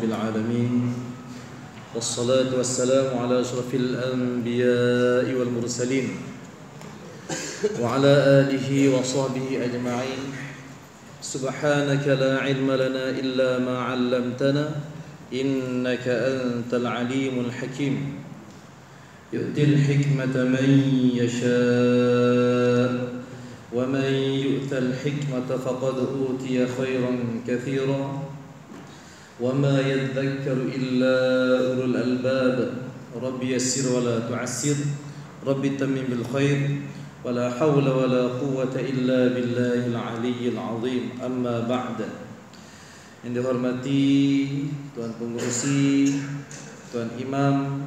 رب العالمين. والصلاة والسلام على أشرف الأنبياء والمرسلين. وعلى آله وصحبه أجمعين. سبحانك لا علم لنا إلا ما علمتنا إنك أنت العليم الحكيم. يؤتي الحكمة من يشاء ومن يؤت الحكمة فقد أوتي خيرا كثيرا. وما يذكر إلا أولو الألباب رب يسر ولا تعسر رب تمم بالخير ولا حول ولا قوة إلا بالله العلي العظيم أما بعد Yang dihormati Tuan Pengurusi Tuan Imam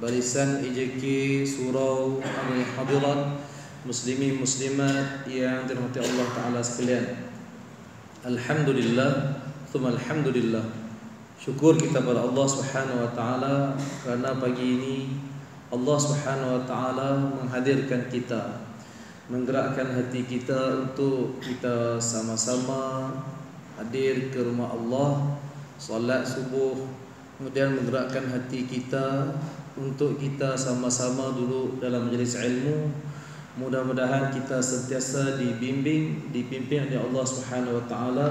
Barisan EJK Surau Amri Hadirat Muslimin Muslimat Yang dirahmati Allah Ta'ala sekalian Alhamdulillah Thumma Alhamdulillah Syukur kita kepada Allah Subhanahu Wa Ta'ala Kerana pagi ini Allah Subhanahu Wa Ta'ala Menghadirkan kita Menggerakkan hati kita Untuk kita sama-sama hadir ke rumah Allah solat subuh kemudian menggerakkan hati kita untuk kita sama-sama dulu dalam majlis ilmu. Mudah-mudahan kita sentiasa dibimbing dipimpin oleh Allah Subhanahu wa taala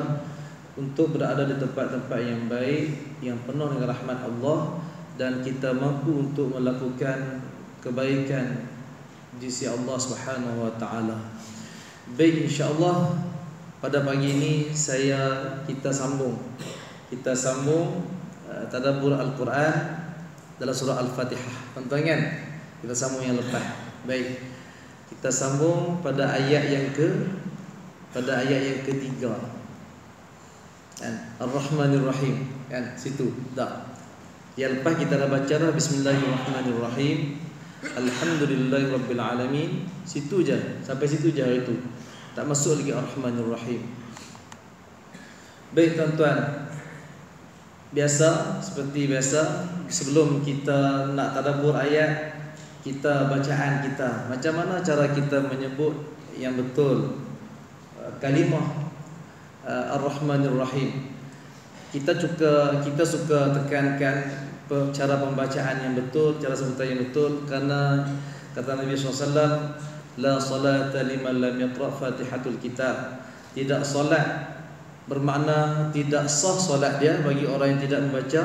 untuk berada di tempat-tempat yang baik yang penuh dengan rahmat Allah dan kita mampu untuk melakukan kebaikan di sisi Allah Subhanahu wa taala baik insyaallah pada pagi ini saya kita sambung kita sambung uh, tadabbur al-Quran dalam surah Al-Fatihah. Tuan-tuan kan? Kita sambung yang lepas. Baik. Kita sambung pada ayat yang ke pada ayat yang ketiga. Kan? Ar-Rahmanir Rahim. Kan? Situ. Dah. Yang lepas kita dah baca dah Bismillahirrahmanirrahim. Alhamdulillahirabbil alamin. Situ je. Sampai situ je itu. Tak masuk lagi Ar-Rahmanir Rahim Baik tuan-tuan Biasa Seperti biasa Sebelum kita nak tadabur ayat Kita bacaan kita Macam mana cara kita menyebut Yang betul uh, Kalimah Ar-Rahmanir Rahim Kita suka Kita suka tekankan Cara pembacaan yang betul Cara sebutan yang betul Kerana Kata Nabi SAW La salata liman lam yaqra fatihatul kitab. Tidak solat Bermakna tidak sah solat dia Bagi orang yang tidak membaca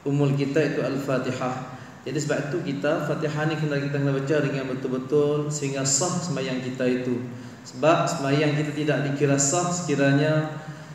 Umul kita itu Al-Fatihah. Jadi sebab itu kita Fatihah ni kena kita kena baca dengan betul-betul Sehingga sah semayang kita itu Sebab semayang kita tidak dikira sah Sekiranya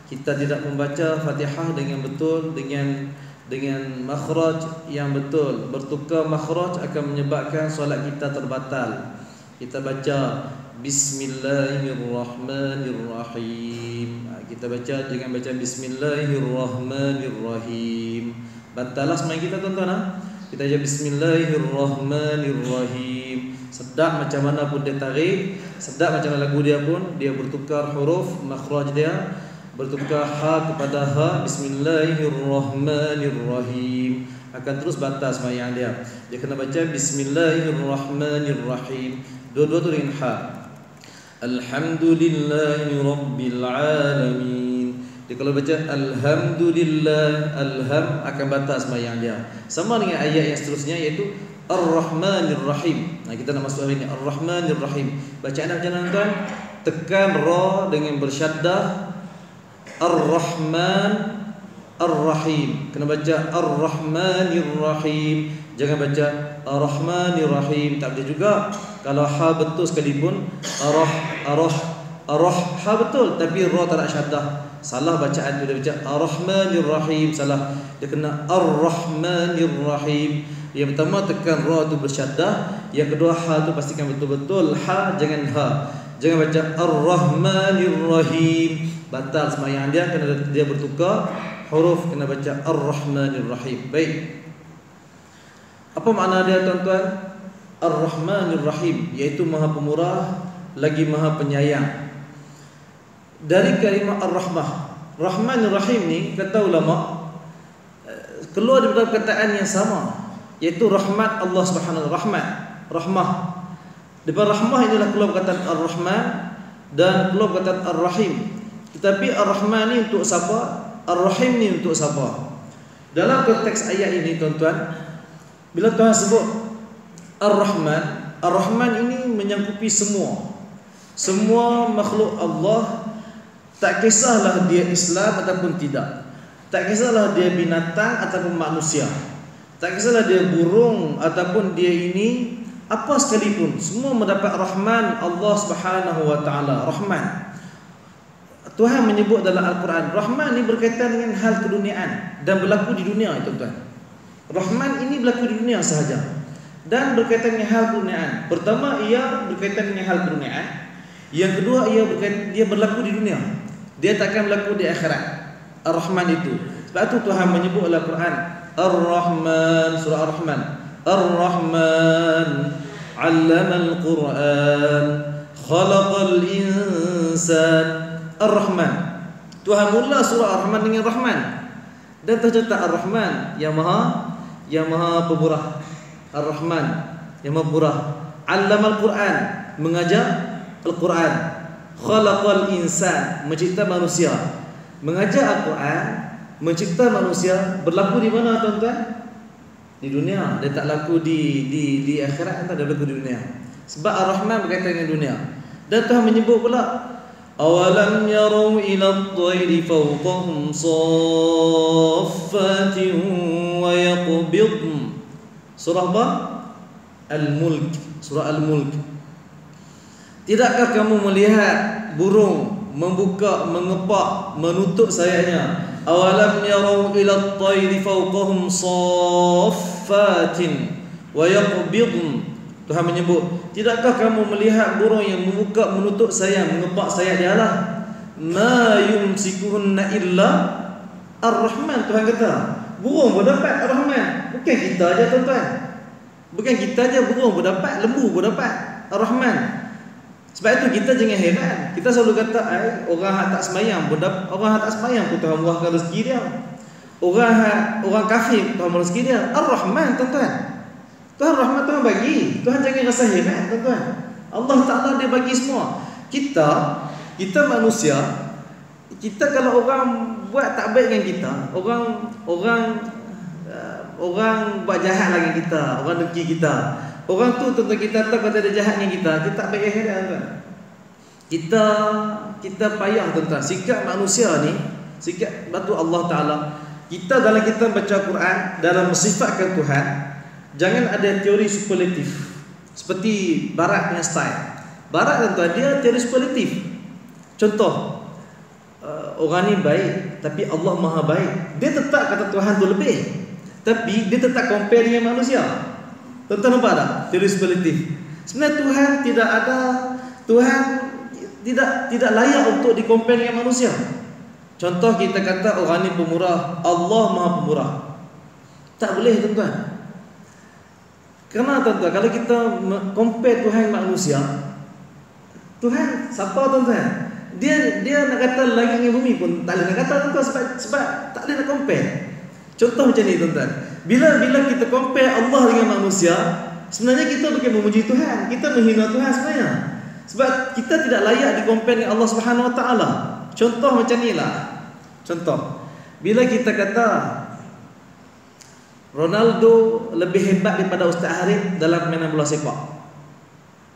kita tidak membaca Fatihah dengan betul Dengan dengan makhraj yang betul. Bertukar makhraj akan menyebabkan solat kita terbatal. Kita baca Bismillahirrahmanirrahim. Ha, Kita baca dengan baca Bismillahirrahmanirrahim. Batalah semuanya kita tuan-tuan ha? Kita baca Bismillahirrahmanirrahim Sedap macam mana pun dia tarik Sedap macam mana lagu dia pun Dia bertukar huruf makhraj dia Bertukar ha kepada ha Bismillahirrahmanirrahim Akan terus batas semayang dia Dia kena baca Bismillahirrahmanirrahim Dua-dua tu dengan ha. Alhamdulillahi Rabbil Alamin. Dia kalau baca Alhamdulillah, Alham akan batas semayang dia. Sama dengan ayat yang seterusnya iaitu Ar-Rahmanir Rahim. Nah, kita nak masuk hari ini Ar-Rahmanir Rahim. Bacaan macam mana tuan? Tekan ra dengan bersyaddah Ar-Rahman Ar-Rahim. Kena baca Ar-Rahmanir Rahim. Jangan baca Ar-Rahmanir Rahim. Tak boleh juga. Kalau ha betul sekalipun arah arah arah ha betul tapi ra tak nak syaddah. Salah bacaan dia baca Ar-Rahmanir Rahim salah. Dia kena Ar-Rahmanir Rahim. Yang pertama tekan ra tu bersyaddah, yang kedua ha tu pastikan betul-betul ha jangan ha. Jangan baca Ar-Rahmanir Rahim. Batal sembahyang dia kena dia bertukar huruf kena baca Ar-Rahmanir Rahim. Baik. Apa makna dia tuan-tuan? Ar-Rahmanir Rahim Iaitu maha pemurah Lagi maha penyayang Dari kalimah Ar-Rahmah Rahmanir Rahim ni Kata ulama eh, Keluar daripada perkataan yang sama Iaitu rahmat Allah Subhanahu Rahmat Rahmah Daripada rahmah inilah keluar perkataan Ar-Rahman Dan keluar perkataan Ar-Rahim Tetapi Ar-Rahman ni untuk siapa Ar-Rahim ni untuk siapa Dalam konteks ayat ini tuan-tuan, bila Tuhan sebut Ar-Rahman, Ar-Rahman ini menyangkupi semua. Semua makhluk Allah tak kisahlah dia Islam ataupun tidak. Tak kisahlah dia binatang ataupun manusia. Tak kisahlah dia burung ataupun dia ini apa sekalipun semua mendapat rahman Allah Subhanahu wa taala rahman. Tuhan menyebut dalam Al-Quran Rahman ini berkaitan dengan hal keduniaan Dan berlaku di dunia itu tuan. Rahman ini berlaku di dunia sahaja Dan berkaitan dengan hal keduniaan. Pertama ia berkaitan dengan hal keduniaan. Yang kedua ia berkaitan, dia berlaku di dunia. Dia takkan berlaku di akhirat Ar-Rahman itu. Sebab itu Tuhan menyebut dalam Al-Quran Ar-Rahman Surah Ar-Rahman Ar-Rahman Allama Al-Quran Khalaqal Insan Ar-Rahman. Tuhan mula surah Ar-Rahman dengan Rahman. Dan tercatat Ar-Rahman yang Maha yang Maha Pemurah. Ar-Rahman yang Maha Pemurah. Allam Al-Quran, mengajar Al-Quran. Khalaqal insan, mencipta manusia. Mengajar Al-Quran, mencipta manusia berlaku di mana tuan-tuan? Di dunia. Dia tak laku di di di akhirat, tak ada berlaku di dunia. Sebab Ar-Rahman berkaitan dengan dunia. Dan Tuhan menyebut pula أولم يروا إلى الطير فوقهم صافات ويقبضن Surah apa? Al-Mulk Surah Al-Mulk Tidakkah kamu melihat burung membuka, mengepak, menutup sayapnya Yarau ila at-tayri fawqahum saffatin wa yaqbidun Tuhan menyebut, tidakkah kamu melihat burung yang membuka menutup sayap, mengepak sayap dia lah? Ma yumsikuhunna illa Ar-Rahman Tuhan kata. Burung pun dapat Ar-Rahman. Bukan kita aja tuan-tuan. Bukan kita aja burung pun dapat, lembu pun dapat Ar-Rahman. Sebab itu kita jangan heran. Kita selalu kata, ay, orang yang tak semayang dapat, orang yang tak semayang pun Tuhan buahkan rezeki dia. Orang orang kafir Tuhan rezeki dia. Ar-Rahman tuan-tuan. Tuhan rahmat Tuhan bagi. Tuhan jangan rasa hebat tuan-tuan. Allah Taala dia bagi semua. Kita, kita manusia, kita kalau orang buat tak baik dengan kita, orang orang uh, orang buat jahat lagi kita, orang dengki kita. Orang tu tentu kita tahu kata dia jahat dengan kita, kita tak baik dengan tuan. Kita kita payah tuan-tuan. Sikap manusia ni, sikap batu Allah Taala. Kita dalam kita baca Quran, dalam mensifatkan Tuhan, Jangan ada teori superlatif Seperti Barat punya style Barat tuan dia teori superlatif Contoh uh, Orang ni baik Tapi Allah maha baik Dia tetap kata Tuhan tu lebih Tapi dia tetap compare dengan manusia Tuan-tuan nampak tak? Teori superlatif Sebenarnya Tuhan tidak ada Tuhan tidak tidak layak untuk dikompare dengan manusia Contoh kita kata orang ni pemurah Allah maha pemurah Tak boleh tuan-tuan Kerana tuan-tuan kalau kita compare Tuhan manusia Tuhan siapa tuan-tuan? Dia dia nak kata langit dengan bumi pun tak boleh nak kata tuan-tuan sebab sebab tak boleh nak compare. Contoh macam ni tuan-tuan. Bila bila kita compare Allah dengan manusia, sebenarnya kita bukan memuji Tuhan, kita menghina Tuhan sebenarnya. Sebab kita tidak layak di-compare dengan Allah Subhanahu Wa Taala. Contoh macam ni lah. Contoh. Bila kita kata Ronaldo lebih hebat daripada Ustaz Harif dalam permainan bola sepak.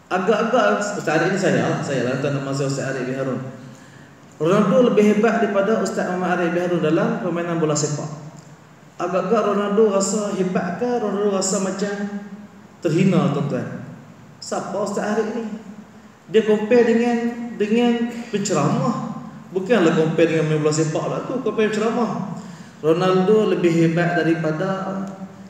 Agak-agak Ustaz Harif ini saya lah, saya lah tuan nama saya Ustaz Harif Harun. Ronaldo lebih hebat daripada Ustaz Muhammad Arif Harun dalam permainan bola sepak. Agak-agak Ronaldo rasa hebat ke Ronaldo rasa macam terhina tuan-tuan. Siapa Ustaz Harif ini? Dia compare dengan dengan penceramah. Bukanlah compare dengan main bola sepak lah tu, compare penceramah. Ronaldo lebih hebat daripada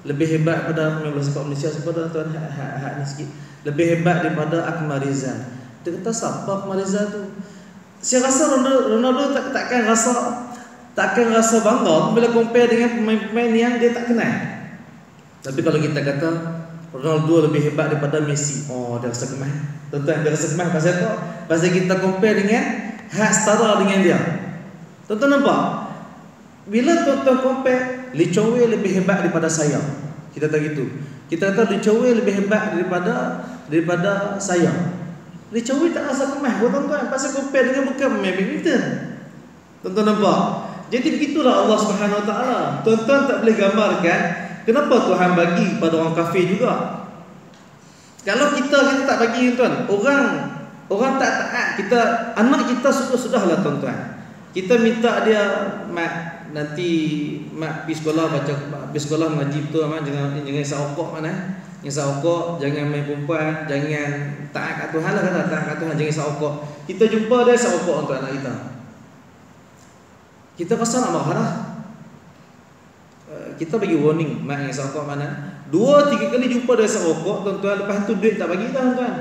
lebih hebat pada pemain bola sepak Malaysia sepada tuan hak hak ha, ni sikit. Lebih hebat daripada Akmal Rizal. Dia kata siapa Akmal Rizal tu? Saya rasa Ronaldo, Ronaldo tak takkan rasa takkan rasa bangga bila compare dengan pemain-pemain yang dia tak kenal. Tapi kalau kita kata Ronaldo lebih hebat daripada Messi, oh dia rasa kemah. Tuan-tuan dia rasa kemah pasal apa? Pasal kita compare dengan hak setara dengan dia. Tuan-tuan nampak? Bila tuan-tuan compare Wei lebih hebat daripada saya Kita tahu gitu Kita kata Wei lebih hebat daripada Daripada saya Wei tak rasa kemah tuan-tuan Pasal compare dengan bukan pemain badminton Tuan-tuan nampak Jadi begitulah Allah Subhanahu Wa Taala. Tuan-tuan tak boleh gambarkan kenapa Tuhan bagi pada orang kafir juga. Kalau kita kita tak bagi tuan, orang orang tak taat, kita anak kita sudah sudahlah tuan-tuan. Kita minta dia mak nanti mak pergi sekolah baca pergi sekolah mengaji betul mak jangan jangan saokok mana. Jangan saokok, jangan main perempuan, jangan taat kat Tuhan lah kata taat kat Tuhan jangan saokok. Kita jumpa dia saokok untuk anak kita. Kita rasa nak marah. Eh, kita bagi warning mak yang saokok mana. Dua tiga kali jumpa dia saokok tuan-tuan lepas tu duit tak bagi dah tuan.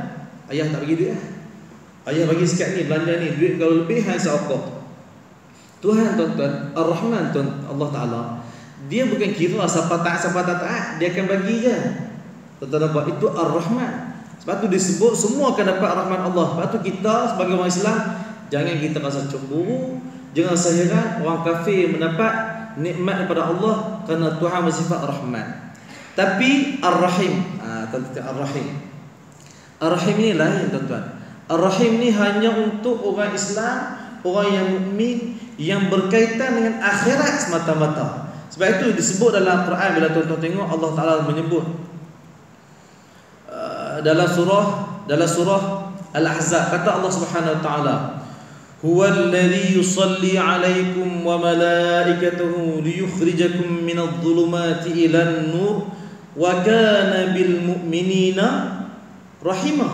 Ayah tak bagi duit lah. Ayah bagi sekat ni belanja ni duit kalau lebih hang saokok. Tuhan tuan-tuan Ar-Rahman tuan Allah Ta'ala Dia bukan kira siapa tak siapa tak taat Dia akan bagi je Tuan-tuan nampak itu Ar-Rahman Sebab tu disebut semua akan dapat Ar-Rahman Allah Sebab tu kita sebagai orang Islam Jangan kita rasa cemburu Jangan rasa heran orang kafir mendapat nikmat daripada Allah Kerana Tuhan bersifat Ar-Rahman Tapi Ar-Rahim. Ha, Tuan-tuan Ar-Rahim. Ar-Rahim ni lain tuan-tuan. Ar-Rahim ni hanya untuk orang Islam Orang yang mukmin yang berkaitan dengan akhirat semata-mata. Sebab itu disebut dalam Quran bila tuan-tuan tengok Allah Taala menyebut uh, dalam surah dalam surah Al-Ahzab. Kata Allah Subhanahu wa taala Malaikatuhu liyukhrijakum min adh-dhulumati ila an-nur wa kana bil mu'minina rahimah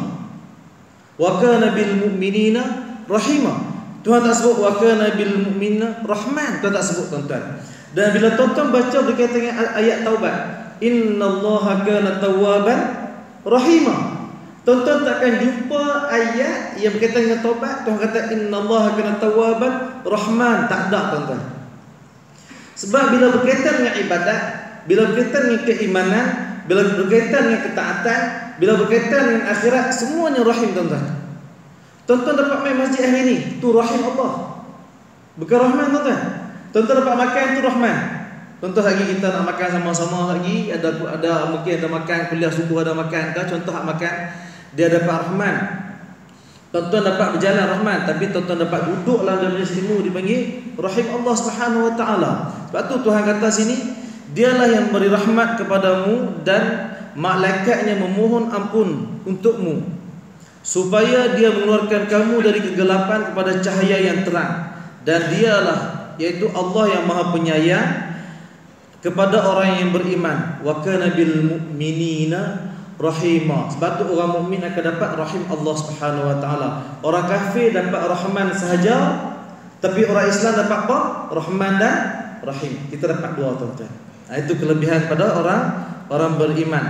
wa kana bil mu'minina rahimah Tuhan tak sebut wa kana bil mu'minina rahman. Tuhan tak sebut tuan-tuan. Dan bila tuan-tuan baca berkaitan dengan ayat taubat, innallaha kana tawwaban rahima. Tuan-tuan takkan jumpa ayat yang berkaitan dengan taubat, Tuhan kata innallaha kana tawwaban rahman. Tak ada tuan-tuan. Sebab bila berkaitan dengan ibadat, bila berkaitan dengan keimanan, bila berkaitan dengan ketaatan, bila berkaitan dengan akhirat, semuanya rahim tuan-tuan. Tuan-tuan dapat main masjid hari ni, tu rahim Allah. Bukan rahman tuan-tuan. Tuan-tuan dapat makan tu rahman. Contoh lagi kita nak makan sama-sama lagi, ada ada mungkin ada makan kuliah subuh ada makan ke contoh hak makan dia dapat rahman. Tuan-tuan dapat berjalan rahman tapi tuan-tuan dapat duduk dalam ilmu dipanggil rahim Allah Subhanahu wa taala. Sebab tu Tuhan kata sini dialah yang beri rahmat kepadamu dan malaikatnya memohon ampun untukmu supaya dia mengeluarkan kamu dari kegelapan kepada cahaya yang terang dan dialah yaitu Allah yang Maha Penyayang kepada orang yang beriman wa kana bil mu'minina rahima sebab tu orang mukmin akan dapat rahim Allah Subhanahu wa taala. Orang kafir dapat rahman sahaja tapi orang Islam dapat apa? Rahman dan rahim. Kita dapat dua tuan-tuan nah, itu kelebihan pada orang orang beriman.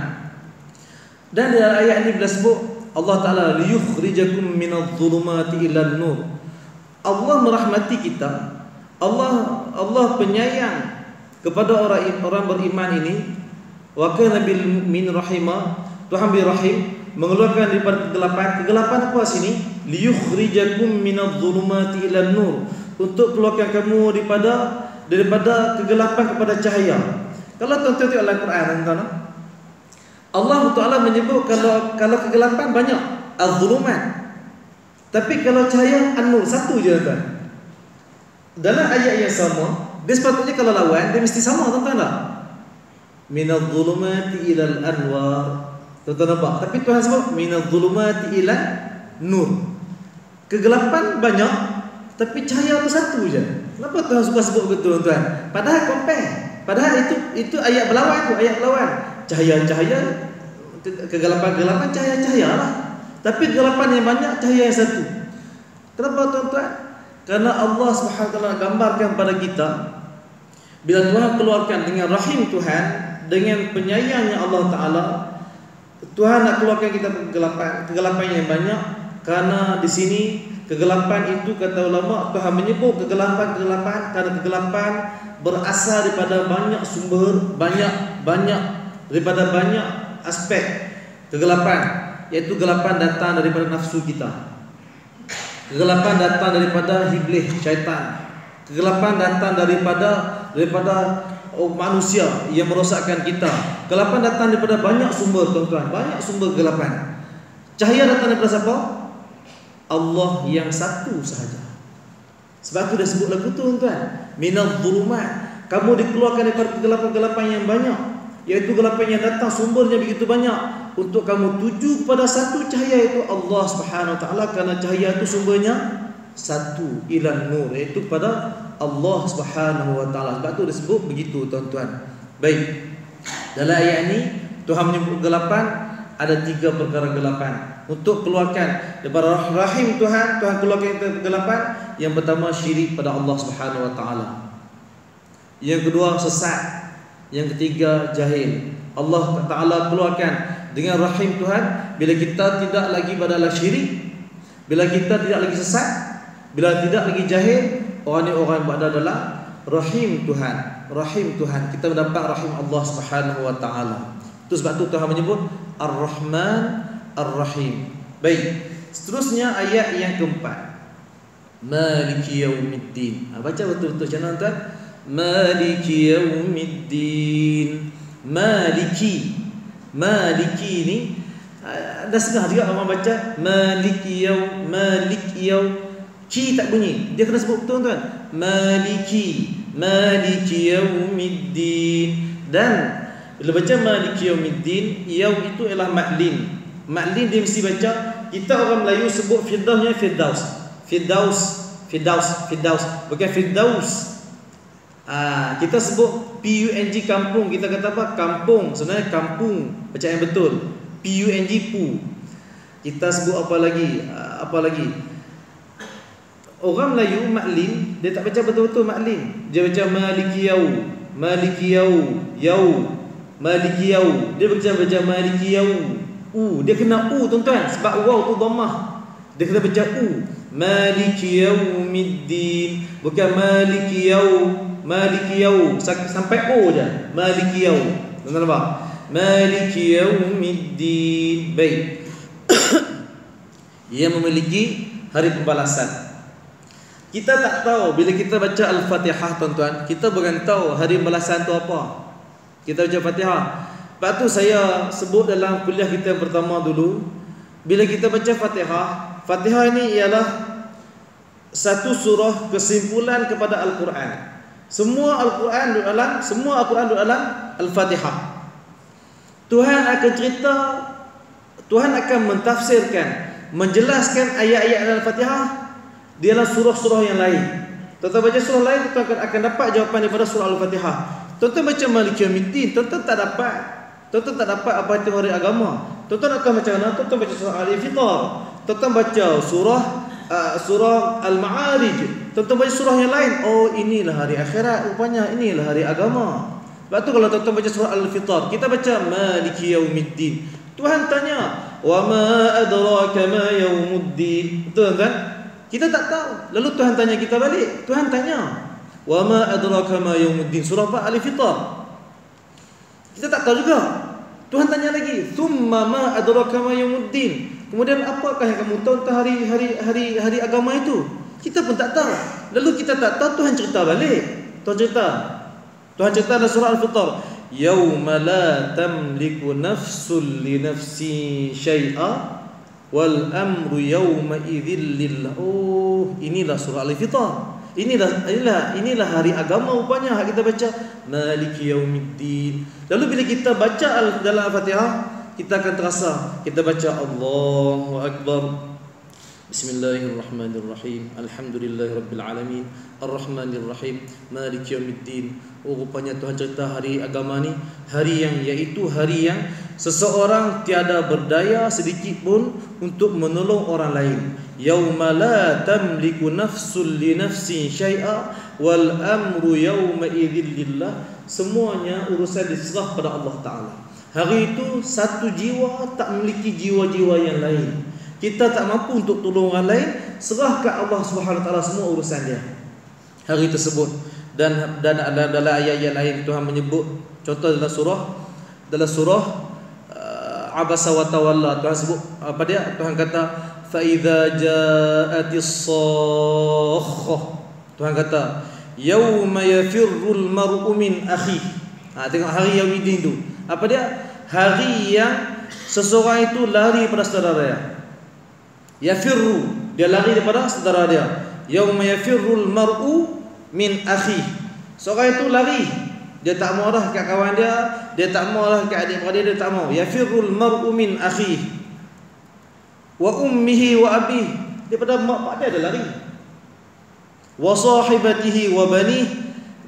Dan dalam ayat ini bila sebut Allah Taala liyukhrijakum minadh-dhulumati ila nur Allah merahmati kita. Allah Allah penyayang kepada orang orang beriman ini. Wa kana bil mu'min rahimah. Tuhan bi rahim mengeluarkan daripada kegelapan. Kegelapan apa sini? Liyukhrijakum minadh-dhulumati ila nur untuk keluarkan kamu daripada daripada kegelapan kepada cahaya. Kalau tuan-tuan tengok dalam Quran tuan-tuan, Allah Taala menyebut kalau kalau kegelapan banyak az-zulumat. Tapi kalau cahaya an-nur satu je tuan. Dalam ayat yang sama, dia sepatutnya kalau lawan dia mesti sama tuan-tuan tak? Minadh-dhulumati ila al-anwar. Tuan-tuan nampak? Tapi Tuhan sebut minadh-dhulumati ila nur. Kegelapan banyak tapi cahaya tu satu je. Kenapa Tuhan suka sebut betul tuan-tuan? Padahal compare. Padahal itu itu ayat berlawan tu, ayat berlawan cahaya-cahaya kegelapan-kegelapan cahaya-cahaya lah. Tapi kegelapan yang banyak cahaya yang satu. Kenapa tuan-tuan? Karena Allah SWT gambarkan pada kita bila Tuhan keluarkan dengan rahim Tuhan dengan penyayangnya Allah Taala Tuhan nak keluarkan kita kegelapan kegelapan yang banyak. Karena di sini kegelapan itu kata ulama Tuhan menyebut kegelapan-kegelapan karena kegelapan berasal daripada banyak sumber banyak banyak daripada banyak aspek kegelapan. Yaitu kegelapan datang daripada nafsu kita. Kegelapan datang daripada iblis syaitan. Kegelapan datang daripada daripada manusia yang merosakkan kita. Kegelapan datang daripada banyak sumber tuan-tuan. Banyak sumber kegelapan. Cahaya datang daripada siapa? Allah yang satu sahaja. Sebab tu dah sebut lagu tu tuan-tuan. Minadh dhulumat. Kamu dikeluarkan daripada kegelapan-kegelapan yang banyak, yaitu kegelapan yang datang sumbernya begitu banyak. Untuk kamu tuju kepada satu cahaya itu Allah Subhanahu wa taala. Kerana cahaya itu sumbernya satu. Ilan nur. Iaitu pada Allah Subhanahu wa taala. Sebab tu disebut begitu tuan-tuan. Baik. Dalam ayat ini Tuhan menyebut kegelapan ada tiga perkara kegelapan untuk keluarkan daripada rahim Tuhan Tuhan keluarkan kegelapan yang pertama syirik pada Allah Subhanahu wa taala yang kedua sesat yang ketiga jahil Allah taala keluarkan dengan rahim Tuhan bila kita tidak lagi badalah syirik bila kita tidak lagi sesat bila tidak lagi jahil orang ini orang yang berada dalam rahim Tuhan rahim Tuhan kita mendapat rahim Allah Subhanahu wa taala itu sebab tu Tuhan menyebut Ar-Rahman Ar-Rahim. Baik. Seterusnya ayat yang keempat. Maliki yaumiddin. Ha, baca betul-betul macam tuan? Maliki yaumiddin. Maliki. Maliki ni ada setengah juga orang baca Maliki yaum Maliki yaum Ki tak bunyi? Dia kena sebut betul tuan. Maliki. Maliki yaumiddin. Dan bila baca Maliki Yawmiddin Yaw itu ialah maklin. Maklin dia mesti baca Kita orang Melayu sebut Firdaunya Firdaus. Firdaus. Firdaus. Firdaus. Bukan Firdaus. Aa, Kita sebut P-U-N-G kampung. Kita kata apa? Kampung. Sebenarnya kampung. Baca yang betul. P-U-N-G pu Kita sebut apa lagi? Aa, apa lagi? Orang Melayu maklin Dia tak baca betul-betul maklin Dia baca Maliki Yaw Maliki Yaw Yaw Maliki yau. Dia baca baca maliki yau. U, dia kena u tuan-tuan sebab waw tu dhammah. Dia kena baca u. Maliki yaumiddin. Bukan maliki yau. Maliki yau sampai o je. Maliki yau. Tuan-tuan nampak? Maliki yaumiddin. Baik. Ia memiliki hari pembalasan. Kita tak tahu bila kita baca Al-Fatihah tuan-tuan, kita bukan tahu hari pembalasan tu apa. Kita baca Fatihah. Lepas tu saya sebut dalam kuliah kita yang pertama dulu, bila kita baca Fatihah, Fatihah ini ialah satu surah kesimpulan kepada Al-Quran. Semua Al-Quran duduk dalam, semua Al-Quran duduk dalam Al-Fatihah. Tuhan akan cerita, Tuhan akan mentafsirkan, menjelaskan ayat-ayat dalam Al-Fatihah di dalam surah-surah yang lain. Tuan-tuan baca surah lain, tuan akan dapat jawapan daripada surah Al-Fatihah. Tuan-tuan baca Malik Yawmiddin, tuan-tuan tak dapat. Tuan-tuan tak dapat apa itu hari agama. Tuan-tuan akan macam mana? Tuan-tuan baca surah Al-Fitar. Tuan-tuan baca surah uh, surah Al-Ma'arij. Tuan-tuan baca surah yang lain. Oh, inilah hari akhirat. Rupanya inilah hari agama. Sebab tu kalau tuan-tuan baca surah Al-Fitar, kita baca Malik Yawmiddin. Tuhan tanya, "Wa ma adraka ma yawmuddin?" Betul kan? Kita tak tahu. Lalu Tuhan tanya kita balik. Tuhan tanya, Wa ma adraka ma yaumuddin surah apa al-fitar. Kita tak tahu juga. Tuhan tanya lagi, "Tsumma ma adraka ma yaumuddin?" Kemudian apakah yang kamu tahu tentang hari hari hari hari agama itu? Kita pun tak tahu. Lalu kita tak tahu Tuhan cerita balik. Tuhan cerita. Tuhan cerita dalam surah Al-Fitar, "Yauma la tamliku nafsul li nafsi syai'a wal amru yawma idzil lillah." Oh, inilah surah Al-Fitar. Inilah inilah inilah hari agama rupanya hak kita baca Maliki Yaumiddin. Lalu bila kita baca dalam Al-Fatihah, kita akan terasa kita baca Allahu Akbar. Bismillahirrahmanirrahim. Alhamdulillahirabbil alamin. Arrahmanirrahim. Maliki Yaumiddin. Oh rupanya Tuhan cerita hari agama ni hari yang iaitu hari yang seseorang tiada berdaya sedikit pun untuk menolong orang lain yauma la tamliku nafsul li nafsin syai'a wal amru yauma idzil lillah semuanya urusan diserah pada Allah taala hari itu satu jiwa tak memiliki jiwa-jiwa yang lain kita tak mampu untuk tolong orang lain, serahkan Allah Subhanahu taala semua urusan dia. Hari tersebut. Dan dan ada dalam ayat-ayat lain Tuhan menyebut. Contoh dalam surah dalam surah uh, Abasa wa tawalla. Tuhan sebut apa dia? Tuhan kata fa idza ja'atis sakh Tuhan kata yauma yafirrul mar'u min akhi. Ha, tengok hari yang tu. Apa dia? Hari yang seseorang itu lari pada saudaranya yafirru dia lari daripada saudara dia yauma yafirrul mar'u min akhi. Seorang itu lari. Dia tak mau dah kat kawan dia, dia tak mau dah kat adik-beradik dia tak mau. Yafirul mar'u min akhi. Wa ummihi wa abihi. Daripada mak mak dia ada lari. Wa sahibatihi wa bani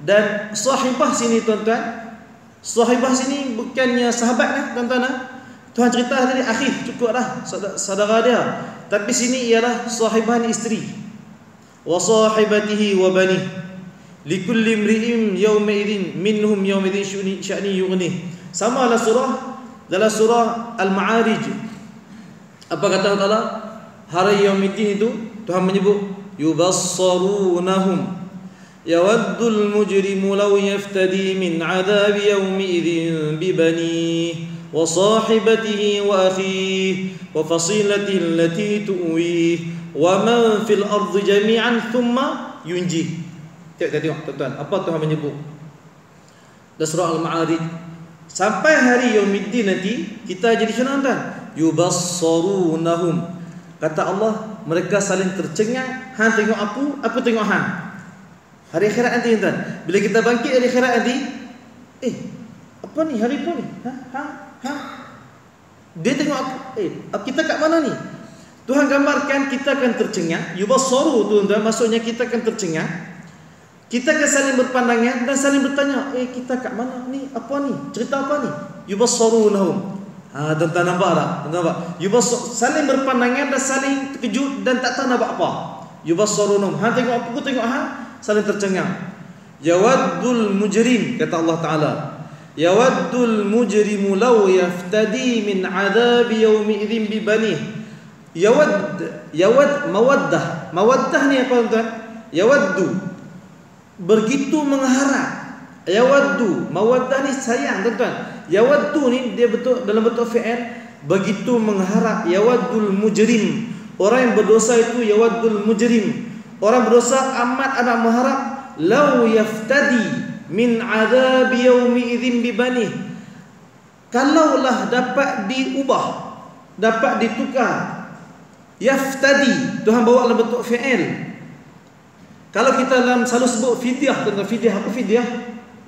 dan sahibah sini tuan-tuan. Sahibah sini bukannya sahabat kan tuan-tuan ah. Tuhan cerita tadi akhi cukup dah saudara dia. Tapi sini ialah sahibah ni isteri. Wa sahibatihi wa bani. Likulli imri'in yawma idzin minhum yawma idzin syuni sya'ni yughni. Sama lah surah dalam surah Al-Ma'arij. Apa kata Allah Taala? Hari yaumiddin itu Tuhan menyebut yubassarunahum yawaddul mujrimu law yaftadi min 'adhabi yawmi idzin bi banihi وصاحبته وأخيه وفصيلته التي تؤويه ومن في الأرض جميعا ثم ينجيه Tengok, tengok, tuan-tuan. Apa Tuhan menyebut? Dalam surah Al-Ma'arij. Sampai hari Yawmiddin nanti, kita jadi senang tuan. Yubassarunahum. Kata Allah, mereka saling tercengang. Han tengok aku, aku tengok Han. Hari akhirat nanti tuan. Bila kita bangkit hari akhirat nanti, eh, apa ni? Hari apa ni? Ha? Ha? Dia tengok aku, eh, kita kat mana ni? Tuhan gambarkan kita akan tercengang. Yubassaru tuan-tuan, maksudnya kita akan tercengang. Kita akan saling berpandangan dan saling bertanya, eh kita kat mana ni? Apa ni? Cerita apa ni? Yubassarunahum. Ha, tuan-tuan nampak tak? Tuan nampak? Yubassar saling berpandangan dan saling terkejut dan tak tahu nak buat apa. Yubassarunahum. Ha tengok aku, aku tengok ha, saling tercengang. Yawaddul mujrim kata Allah Taala. Yawaddul mujrimu law yaftadi min adhab yawmi idzin bi bani. Yawad yawad mawaddah. Mawaddah ni apa tuan? Yawaddu begitu mengharap. Yawaddu mawaddah ni sayang tuan. Yawaddu ni dia betul dalam bentuk fi'il begitu mengharap yawaddul mujrim. Orang yang berdosa itu yawaddul mujrim. Orang berdosa amat amat mengharap law yaftadi min azab yaumi idzin bi bani. Kalaulah dapat diubah dapat ditukar yaftadi Tuhan bawa dalam bentuk fi'il. Kalau kita dalam selalu sebut fidyah tentang fidyah apa fidyah?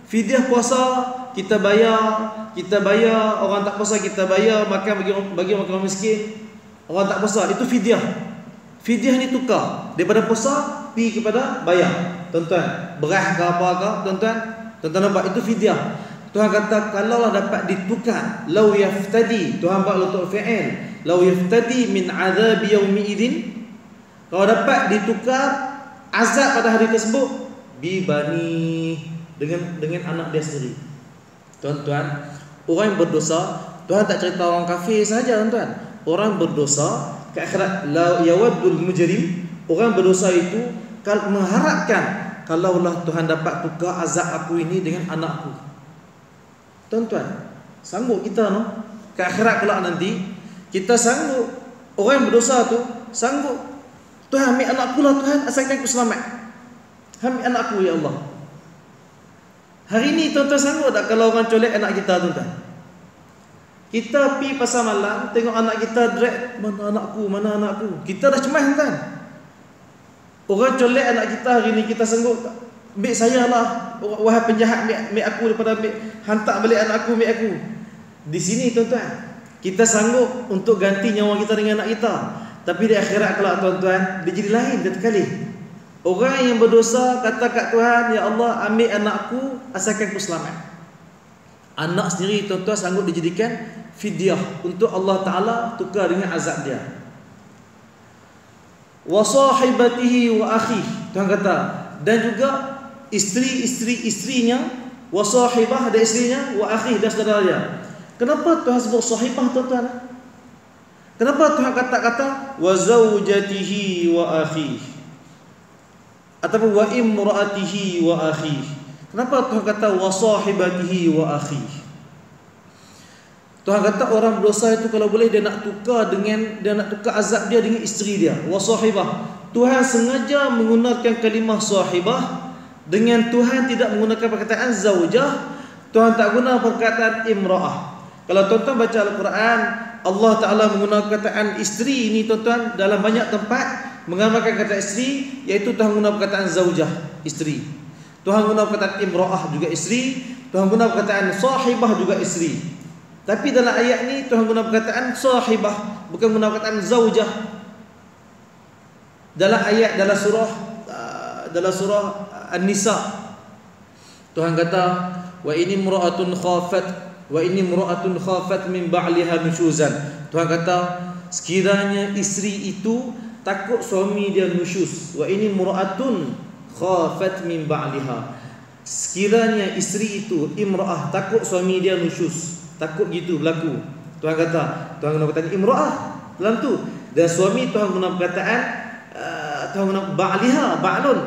Fidyah puasa kita bayar kita bayar orang tak puasa kita bayar makan bagi bagi orang miskin orang tak puasa itu fidyah. Fidyah ni tukar. Daripada puasa pi kepada bayar. Tuan-tuan, beras ke apa ke, tuan-tuan? Tuan-tuan nampak itu fidyah. Tuhan kata kalau lah dapat ditukar, lau yaftadi, Tuhan buat letak fi'il, lau yaftadi min azab yaumi idzin. Kalau dapat ditukar azab pada hari tersebut bi bani dengan dengan anak dia sendiri. Tuan-tuan, orang yang berdosa, Tuhan tak cerita orang kafir saja, tuan-tuan. Orang berdosa, ke akhirat la yawaddul mujrim, orang berdosa itu kalau mengharapkan kalaulah Tuhan dapat tukar azab aku ini dengan anakku. Tuan-tuan, sanggup kita no? Ke akhirat kelak nanti kita sanggup orang yang berdosa tu sanggup Tuhan ambil anakku lah Tuhan asalkan aku selamat. Ambil anakku ya Allah. Hari ini tuan-tuan sanggup tak kalau orang colek anak kita tuan-tuan? Kita pi pasal malam tengok anak kita drag mana anakku mana anakku. Kita dah cemas tuan. Orang colek anak kita hari ni kita sanggup Ambil saya lah. Wahai penjahat ambil, aku daripada ambil Hantar balik anak aku ambil aku. Di sini tuan-tuan Kita sanggup untuk ganti nyawa kita dengan anak kita. Tapi di akhirat kalau tuan-tuan Dia jadi lain dia kali. Orang yang berdosa kata kat Tuhan Ya Allah ambil anakku Asalkan aku selamat. Anak sendiri tuan-tuan sanggup dijadikan Fidyah Untuk Allah Ta'ala tukar dengan azab dia wa sahibatihi wa akhi. Tuhan kata dan juga isteri-isteri istrinya wa sahibah dan isterinya wa akhi dan saudara dia kenapa Tuhan sebut sahibah tuan-tuan? Kenapa Tuhan kata-kata wa zaujatihi wa akhi? Ataupun wa imraatihi wa akhi? Kenapa Tuhan kata wa sahibatihi wa akhi Tuhan kata orang berdosa itu kalau boleh dia nak tukar dengan dia nak tukar azab dia dengan isteri dia wa sahibah. Tuhan sengaja menggunakan kalimah sahibah dengan Tuhan tidak menggunakan perkataan zaujah. Tuhan tak guna perkataan imraah. Kalau tuan-tuan baca al-Quran, Allah Taala menggunakan perkataan isteri ini tuan-tuan dalam banyak tempat mengamalkan kata isteri iaitu Tuhan guna perkataan zaujah, isteri. Tuhan guna perkataan imra'ah juga isteri, Tuhan guna perkataan sahibah juga isteri. Tapi dalam ayat ni Tuhan guna perkataan sahibah, bukan guna perkataan zaujah. Dalam ayat dalam surah uh, dalam surah An-Nisa Tuhan kata wa ini imra'atun khafat wa ini imra'atun khafat min ba'liha nusyuzan. Tuhan kata sekiranya isteri itu takut suami dia nusyuz wa ini imra'atun khafat min ba'liha sekiranya isteri itu imra'ah takut suami dia nusyuz takut gitu berlaku. Tuhan kata Tuhan guna perkataan imra'ah dalam tu? Dan suami Tuhan guna perkataan uh, Tuhan guna ba'liha ba'lun.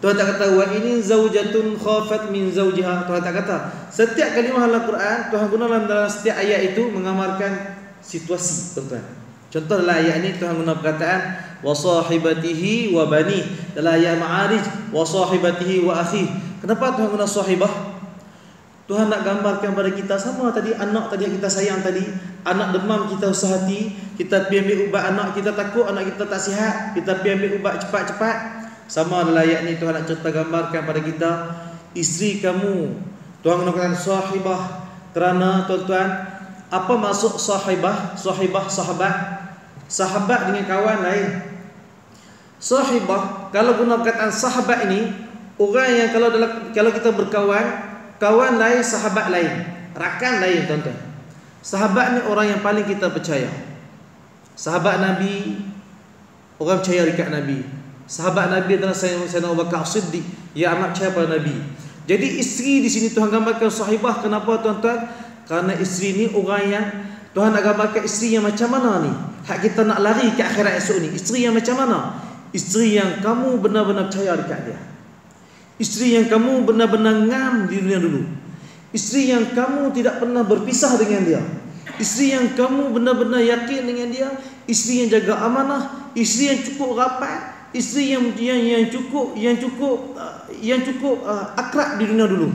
Tuhan tak kata wa ini zaujatun khafat min zaujiha Tuhan tak kata. Setiap kalimah dalam Quran Tuhan guna dalam setiap ayat itu mengamalkan situasi tuan-tuan. Contoh dalam ayat ini Tuhan guna perkataan wa sahibatihi wa bani. Dalam ayat ma'arij wa sahibatihi wa akhi. Kenapa Tuhan guna sahibah Tuhan nak gambarkan pada kita sama tadi anak tadi yang kita sayang tadi anak demam kita usah hati kita pergi ambil ubat anak kita takut anak kita tak sihat kita pergi ambil ubat cepat-cepat. Sama ayat ni Tuhan nak cerita gambarkan pada kita isteri kamu Tuhan gunakan sahibah kerana tuan-tuan apa maksud sahibah? Sahibah sahabat. Sahabat dengan kawan lain. Sahibah kalau guna perkataan sahabat ini orang yang kalau dalam kalau kita berkawan kawan lain sahabat lain rakan lain tuan-tuan. Sahabat ni orang yang paling kita percaya. Sahabat Nabi orang percaya dekat Nabi. Sahabat Nabi adalah Sayyidina Abu Bakar Siddiq yang amat percaya pada Nabi. Jadi isteri di sini Tuhan gambarkan sahibah kenapa tuan-tuan? Karena isteri ni orang yang Tuhan nak gambarkan isteri yang macam mana ni? Hak kita nak lari ke akhirat esok ni. Isteri yang macam mana? Isteri yang kamu benar-benar percaya dekat dia. Isteri yang kamu benar-benar ngam di dunia dulu. Isteri yang kamu tidak pernah berpisah dengan dia. Isteri yang kamu benar-benar yakin dengan dia. Isteri yang jaga amanah. Isteri yang cukup rapat. Isteri yang yang, yang cukup yang cukup uh, yang cukup uh, akrab di dunia dulu.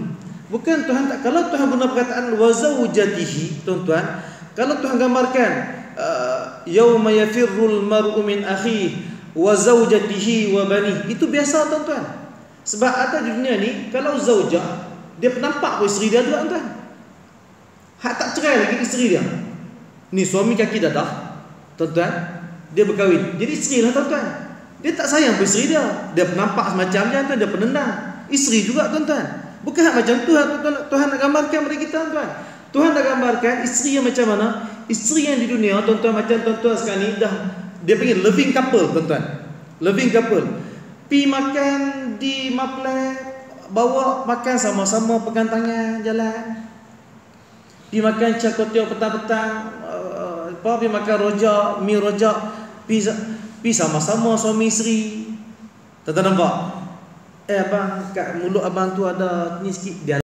Bukan Tuhan tak kalau Tuhan guna perkataan wazaujatihi, tuan-tuan, kalau Tuhan gambarkan uh, yauma yafirrul mar'u min akhihi wa zaujatihi wa bani. Itu biasa tuan-tuan. Sebab di dunia ni kalau zaujah dia nampak pun isteri dia tu tuan-tuan. Hak tak cerai lagi isteri dia. Ni suami kaki dadah. Tuan-tuan, dia berkahwin. Jadi isteri lah tuan-tuan. Dia tak sayang pun isteri dia. Dia nampak semacam dia tuan, dia penendang. Isteri juga tuan-tuan. Bukan hak macam tu tuan-tuan. Tuhan nak gambarkan kepada kita tuan-tuan. Tuhan nak gambarkan isteri yang macam mana? Isteri yang di dunia tuan-tuan macam tuan-tuan sekarang ni dah dia panggil loving couple tuan-tuan loving couple pi makan di maple bawa makan sama-sama pegang tangan jalan. Pi makan cakotiau petang-petang uh, apa pi makan rojak mi rojak pi pi sama-sama suami isteri. Tuan-tuan nampak? Eh abang kat mulut abang tu ada ni sikit dia